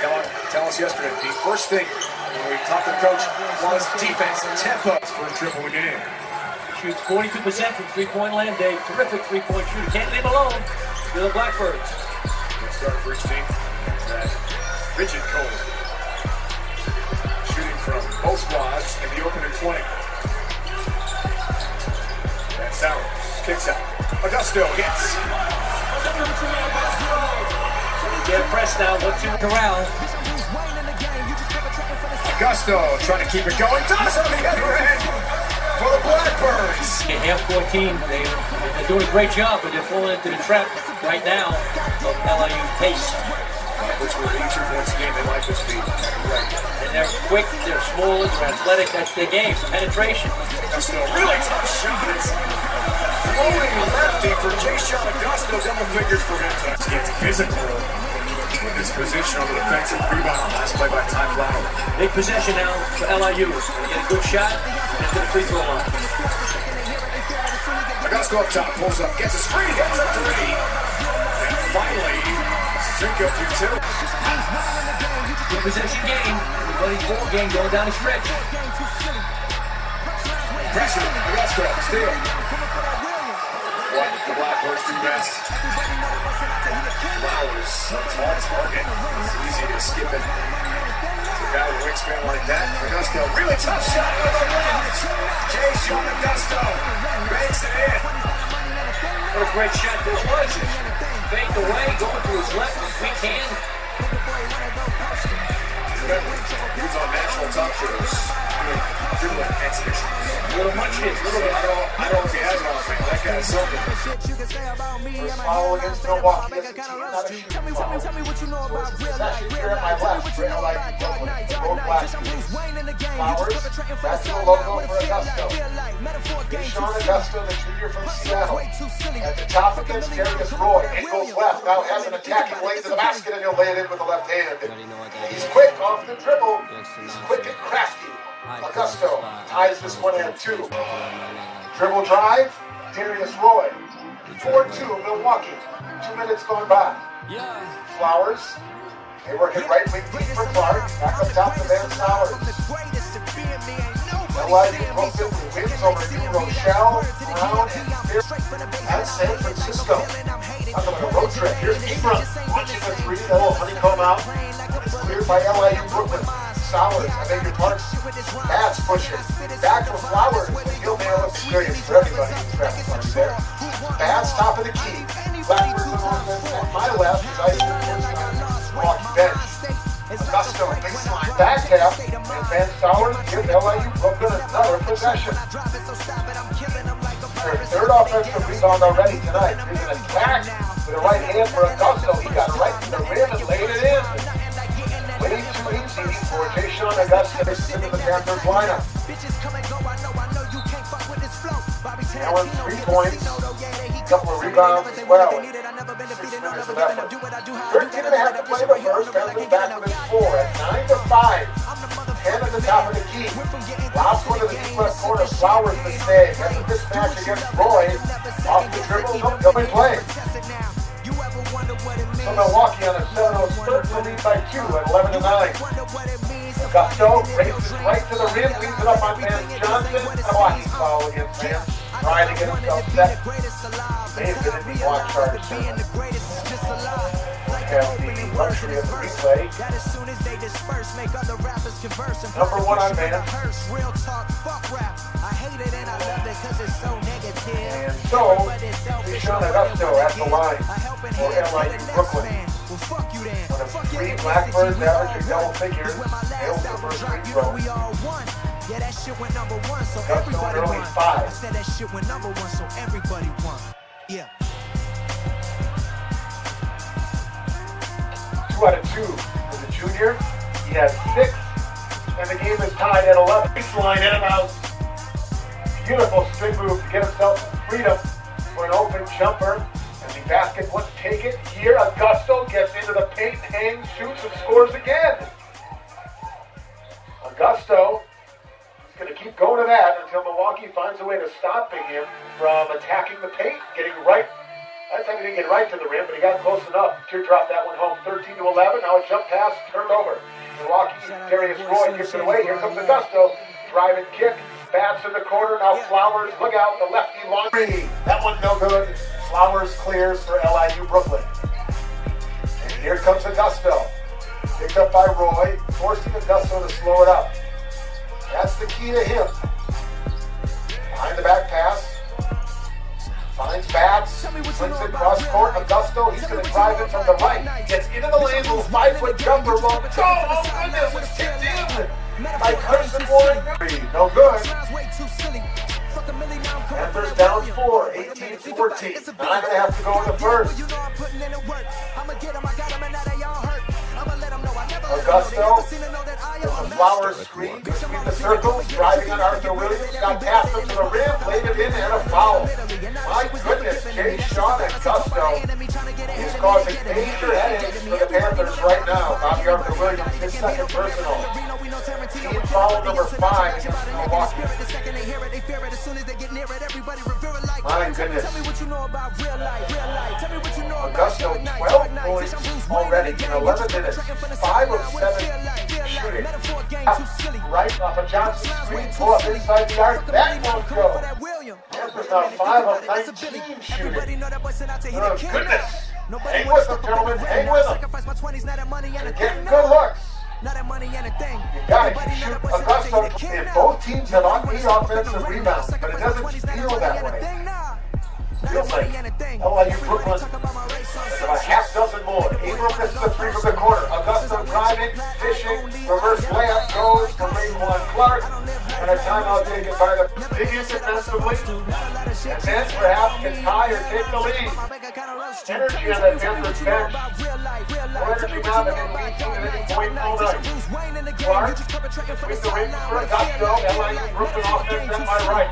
Tell, tell us yesterday, the first thing when we talked to coach was defense tempo for a triple game. Shoots 42% from three-point land. Dave, terrific three-point shooter. Can't leave alone. You're the Blackbirds. Good start for each team. That rigid Cole shooting from both squads in the opening 20. Kicks out. Agosto hits. Get pressed now. Look to Corral. Agosto trying to keep it going. Does on the other end for the Blackbirds. A half-court team. They, they're doing a great job, but they're falling into the trap right now of LIU pace. Which will be two points a game. They like this speed. Right. And they're quick, they're small, they're athletic. That's their game. Penetration. Agosto, Floating lefty for Jashaun Agosto. Double figures for him. Gets physical with his position on the defensive rebound. Last play by Ty Flower. Big possession now for LIU. Get a good shot and to the free throw line. Agosto up top, pulls up, gets a screen, gets a three. And finally, Cinco two. Good possession game. Everybody's ball game going down the stretch. Pressure, Agosto, steal. What the Blackbirds do best. Flowers, a tall target. It's easy to skip it. To a guy with a wingspan like that. Agosto, really tough shot with the. Jay Sean Augusto it in. What a great shot this was. Fade away, going to his left as we can. Remember, he was on national talk shows. exhibition. Little much hit, little bit. Offense. That guy's something. First foul against Milwaukee as a team, not a shooting foul. So it's possession here at my left for LIU Brooklyn. Both black teams. Flowers, that's the logo for Agosto. Jashaun Agosto, the junior from Seattle. At the top against Darius Roy. Angles left, now has an attacking lane to the basket and he'll lay it in with the left hand. He's quick off the dribble. He's quick and crafty. Agosto ties this one at two. Dribble drive, Darius Roy. 4-2 Milwaukee. Two minutes gone by. Flowers. They work it right wing deep for Clark. Back up top to Van Sowers. LIU Brooklyn wins over New Rochelle, Brown, and Fair at San Francisco. Talk about a road trip. Here's Ingram launching the three. That'll honeycomb out. It's cleared by LIU Brooklyn. Sowers, I beg your pardon. Bats pushing. Back for Flowers. Nail experience for everybody the there. Bats top of the key. Blackbird on at my left is Ice Milwaukee bench. Agosto, baseline back tap, and Van Sowers give LIU Brooklyn another possession. Their third offensive rebound already tonight. Here's an attack with a right hand for Agosto. He got right to the rim and laid it in. Too for Jashaun Agosto. This is the Panthers lineup. Now three points, couple of rebounds as well. Six minutes of effort. 13 and a half to play the first. Panthers back within four at 9 to 5. 10 at the top of the key. Last one of the deep left corner. Flowers mistake. That's a mismatch against Roy. Off the dribble. Nope, they'll playing. So Milwaukee on a 7-0 spurt will lead by two at 11 to 9. Agosto races right to the rim, leaves it up on Van Johnson. Milwaukee foul against Van. Trying to get himself set. They've been in the block charge. Have the luxury of the replay. Number one on man. And I love it 'cause it's so, Jashaun Agosto at the line for LIU Brooklyn. One of three Blackbirds averaging double figures. Nails the first free throw. Yeah, that shit went number one, so Agosto everybody won. five. I said that shit went number one, so everybody won. Yeah. Two out of two for the junior. He has six, and the game is tied at 11. Baseline in about beautiful spin move to get himself freedom for an open jumper. And the basket wouldn't take it. Here, Agosto gets into the paint, hangs, shoots, and scores again. Agosto is going to keep going to that until Milwaukee finds a way to stopping him from attacking the paint, getting right time he didn't get right to the rim, but he got close enough to drop that one home. 13 to 11. Now a jump pass turned over. Milwaukee, Darius Roy gives it away. Here comes Agosto. Drive and kick. Bats in the corner. Now Flowers. Look out. The lefty laundry. That one no good. Flowers clears for LIU Brooklyn. And here comes the Agosto. Picked up by Roy. Forcing Agosto to slow it up. That's the key to him. Behind the back pass. Finds Babs. Swings it cross court. Agosto. He's going to drive it from the right. Gets into the lane. Little five foot jumper. Long. Oh, oh goodness. It's tipped in. By Carson Warren. No good. Panthers down four, 18-14. Now I'm going to have to go in the first. Agosto, a flower screen between the circles, driving on Arthur Williams, got past him to the rim, laid it in, and a foul. My goodness, Jay Sean Augusto is causing major headaches for the Panthers right now. Bobby Arthur Williams, his second personal. Team foul number five My goodness. Agosto, 12 points already in 11 minutes. 5 of 7 shooting. Right off of Johnson screen, pull up inside the arc. That won't go. Panthers now 5 of 19 shooting. Oh, goodness. Hang with them, gentlemen. Hang with them. They're getting good looks. You gotta shoot Agosto. And both teams have on-beat offensive rebounds, but it doesn't feel that way. Defensively. And then perhaps can tie or take the lead. Energy on that Panthers bench. More energy now than any lead team at any point all night. Clark with the ring for Agosto. LIU Brooklyn offense at my right.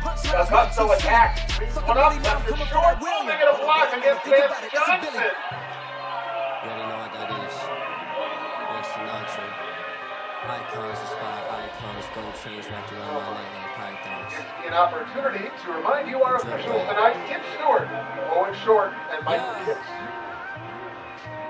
Agosto attack. Brings one up, left it short. Oh, they get a block against Vance Johnson. You already know what that is. Frank Sinatra. Icons inspire icons. Gold chains wrapped around my neck like pythons. An opportunity to remind you our officials tonight, Kip Stewart, Owen Short, and Michael Kicks.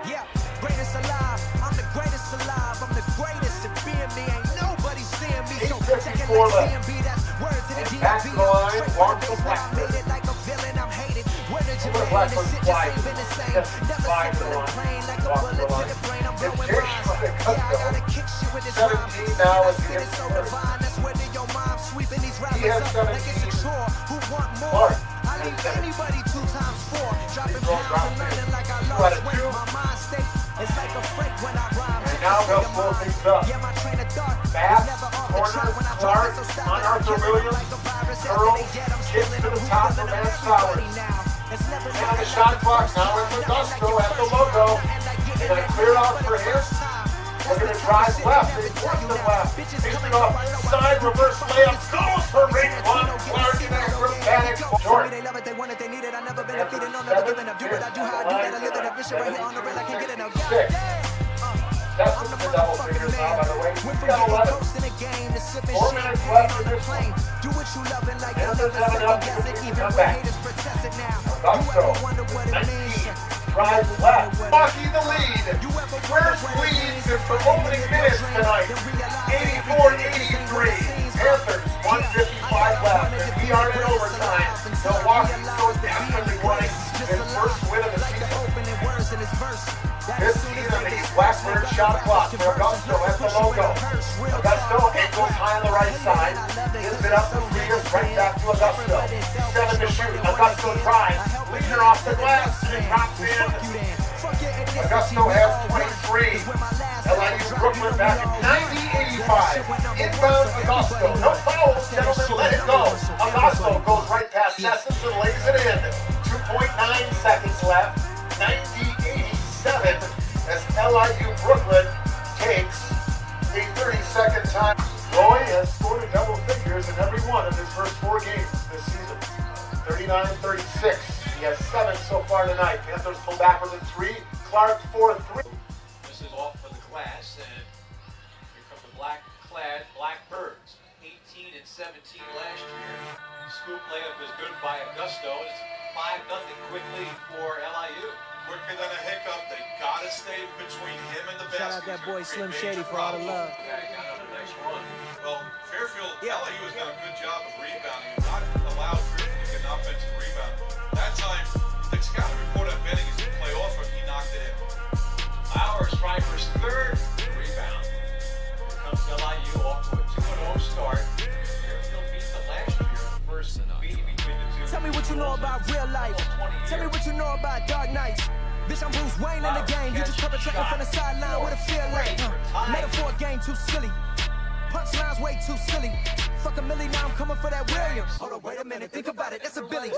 Yeah, greatest alive. I'm the greatest alive. I'm the greatest. If being me ain't nobody seeing me. So 8:54 check it like. CMB. That's words to the And back to the line, Trace Marshall my face, Blackburn. I made it like a villain. I'm hated. Where did you land? This shit just ain't been the same. Never flies seen the plane like a bullet to the brain. I'm blowing. Sean Yeah, I gotta kick shit with this 17 rhyme. now I as he spit it gets so divine. That's where did your mind sweeping these rappers up like it's a chore. Who want more? I leave anybody two times four. Dropping pounds and in. learning like I lost of weight. two. My mind state is like a freight when I rhyme. And now they'll slow things up. Yeah, my train of thought Bass, is never off the corner, track when I Clark, so stop on it. I'm killing Williams, like a virus. curls, After they dead, I'm kicks still in to the top hoop, for filling Matt everybody Flowers. It's And like the a shot clock now nothing Agosto like your at the logo. time, nothing like getting They're gonna that clear out for for the him. first time. They're the drive type of shit left. they They never force tell them you now. left. Bitches Takes coming it off I I side, reverse layup. Goes for Raiquan Clark and acrobatic short. They love it, they want it, they need it. I never been defeated, no, never giving up. Do what I do, how I do that. I live it. This shit right here on the rail, I can't get enough. Six. Uh, That's I'm the double figures now, by the way. We've got 11. ghosts in the game to sipping Four minutes left on in this plane. Do what you love and like you'll Panthers never have an second guess it. opportunity to Even when back. haters protest it now. You ever wonder what it 19. means? Drives left. Milwaukee the lead. First what it lead means? since the opening minutes tonight. then realize 84-83. Panthers, 155 left. And we are in overtime. Milwaukee so desperately wanting his first win of the season. 15 of the Blackbird shot clock for Agosto at the logo. Agosto ankles high on the right side. Gives it up to Leaders right back to Agosto. Seven to shoot. Agosto tries. Off the glass and drops in. Agosto has 23. LIU Brooklyn back at 90-85. Inbound Agosto. No fouls, gentlemen. Let it go. Agosto goes right past Sessions and lays it in. 2.9 seconds left. 90-87 as LIU Brooklyn takes a 30-second time. Roy has scored in double figures in every one of his first four games this season. 39-36. He has seven so far tonight. Panthers pull back within three. Clark four and three. This is off for the glass, and here come the black-clad Blackbirds. 18 and 17 last year. Scoop layup is good by Agosto. It's 5 nothing quickly for LIU. Quicker than a hiccup. They got to stay between him and the basket. Shout out that boy Slim Shady for all the love. Well, Fairfield, yeah. LIU has done a good job of rebounding, not allowed Griffin to get an offensive rebound. That time, the scouting report on Benning is to play off. He knocked it in. Our striker's third rebound. Here comes LIU off to a 2-0 start. Fairfield beat them last year. First beating between the two. Tell me what you know about real life. Tell me what you know about Dark nights. Bitch, I'm Bruce Wayne in the game. You just perpetrating from the sideline. What it feel like? Metaphor game too silly. Punchlines way too silly. Fuck a milli, now I'm coming for that Williams. Hold on, wait a minute, think about it, that's a Billy.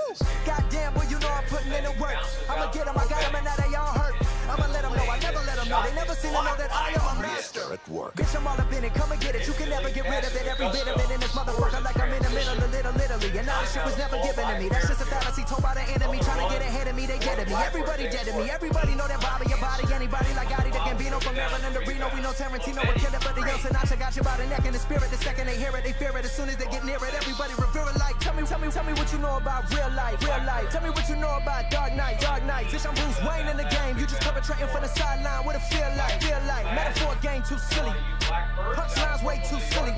Goddamn, boy, you know I'm putting in the work. I'ma get them, I got them, and now they all hurt. I'ma let them know, I never let them know. They never seem to know that I am a master. At work. Bitch, I'm all up in it, come and get it. You can never get rid of it. Every bit of it in this motherfucker, like I'm in the middle of Little Italy. And all this shit was never given to me. That's just a fallacy told by the enemy. Trying to get ahead of me, they get at me. Everybody dead to me. Everybody know that Bobby, your body. Anybody like Gotti, the Gambino from Maryland to Reno. We know Tarantino would kill it, but the young Sinatra by the neck and the spirit. The second they hear it, they fear it. As soon as they get near it, everybody revere it like. Tell me, tell me, tell me what you know about real life, real life. Tell me what you know about Dark Knight, Dark Knight. Bitch, I'm Bruce Wayne in the game. You just perpetrating from the sideline. What it feel like, feel like. Metaphor game too silly. Punchlines way too silly.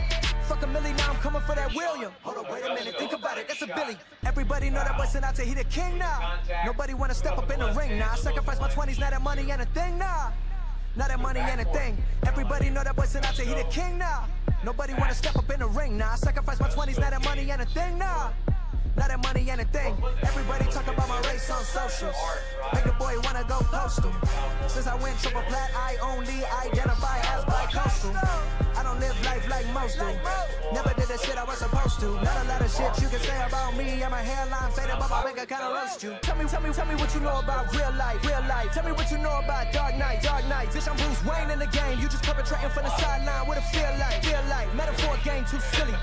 Fuck a milli, now I'm coming for that William. Hold on, wait a minute, think about it, that's a Billy. Everybody know that boy Sinatra, he the king now. Nobody wanna step up in the ring now. I sacrifice my 20s, now that money ain't a thing now. Now that money ain't a thing. Everybody know that boy Sinatra, he the king now. Nobody wanna step up in the ring now. I sacrifice my 20s, now that money ain't a thing now. Now that money ain't a thing. Everybody talk about my race on socials. Make a boy wanna go postal. Since I went triple plat, I only identify as bi-coastal. I don't live life like most do. Never did the shit I was supposed to. Not a lot of shit you can say about me. I'm a hairline faded, but my wig kinda roast you. Tell me, tell me, tell me what you know about real life, real life. Tell me what you know about Dark Knight, Dark Knight. Bitch, I'm Bruce Wayne in the game. You just perpetrating from the sideline. What it feel like, feel like. Metaphor game too silly.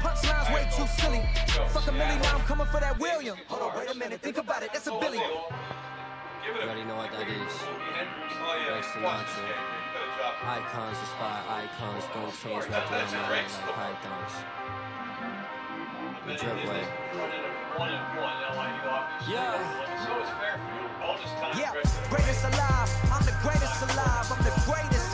Punchlines way too silly. Fuck a milli, now I'm coming for that William. Hold on, wait a minute, think about it, that's a Billy. You already know what that is. Like Sinatra. Icons inspire icons, gold chains wrapped around my neck like pythons. The drip way. Yeah. Yeah, greatest alive. I'm the greatest alive. I'm the greatest.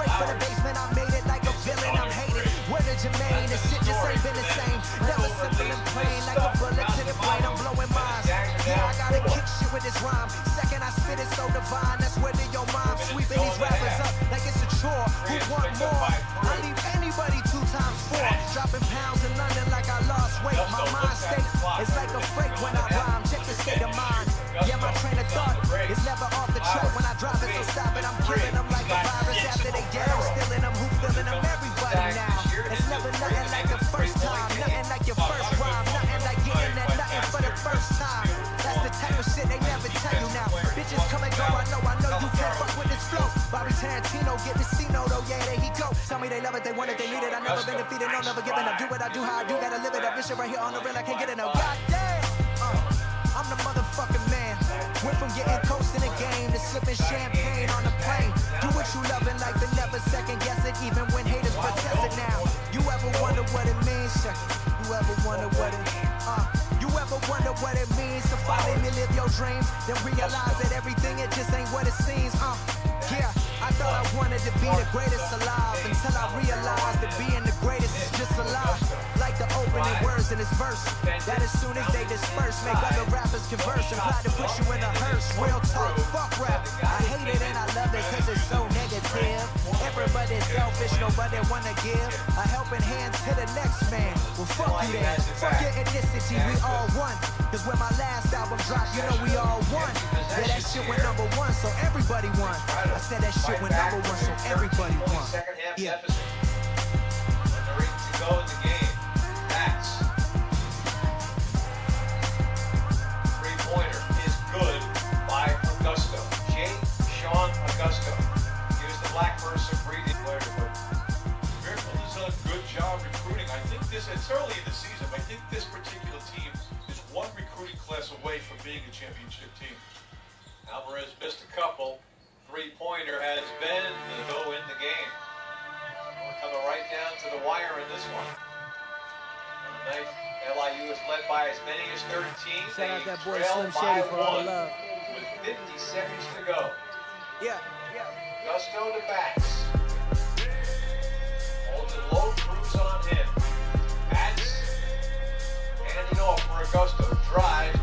Straight for the basement. I made it like a villain. I'm hated. Word to Jermaine. This shit just ain't been the same. Never simple and plain. Like a bullet to the brain. I'm blowing minds. Yeah, I gotta kick shit with this rhyme. Second, I spit it so divine. That's where to your mind. Sweeping these rappers up like it's a chore. Who want more? I leave anybody two times four. Dropping they. I'm stealing them. Who feeling them? Everybody now. It's never nothing like the first time. Nothing like your first rhyme. Nothing like getting that nothing for the first time. That's the type of shit they never tell you now. Bitches come and go. I know, I know you can't fuck with this flow. Bobby Tarantino, get the C-note, oh yeah, there he go. Tell me they love it, they want it, they need it. I never been defeated, no, never giving up. Do what I do, how I do, gotta live it up. This shit right here on the real, I can't get it, enough. Goddamn, uh, I'm the motherfucking man. Went from getting coast in the game to sipping champagne on the plane. Do what you love in life and never second guess it, even when haters protest it now. You ever wonder what it means? It. You ever wonder what it, uh, you ever wonder what it means to finally live your dreams? Then realize that everything, it just ain't what it seems, uh. Yeah, I thought I wanted to be the greatest alive in this verse, that as soon as they disperse, make other rappers converse and try to push you in a hearse. Real talk, fuck rap. I hate it and I love it cause it's so negative. Everybody's selfish, nobody wanna give a helping hand to the next man. Well, fuck you then. Fuck your ethnicity, we all one. Cause when my last album dropped, you know we all won. Yeah, that shit went number one, so everybody won. I said that shit went number one, so everybody won. Yeah. This, it's early in the season, but I think this particular team is one recruiting class away from being a championship team. Alvarez missed a couple. Three-pointer has been the go in the game. We're coming right down to the wire in this one. tonight. LIU is led by as many as 13. Shout they out that boy trail Slim by Shady for all the one love. with 50 seconds to go. Yeah, yeah. Gusto to bat. Agosto Drive.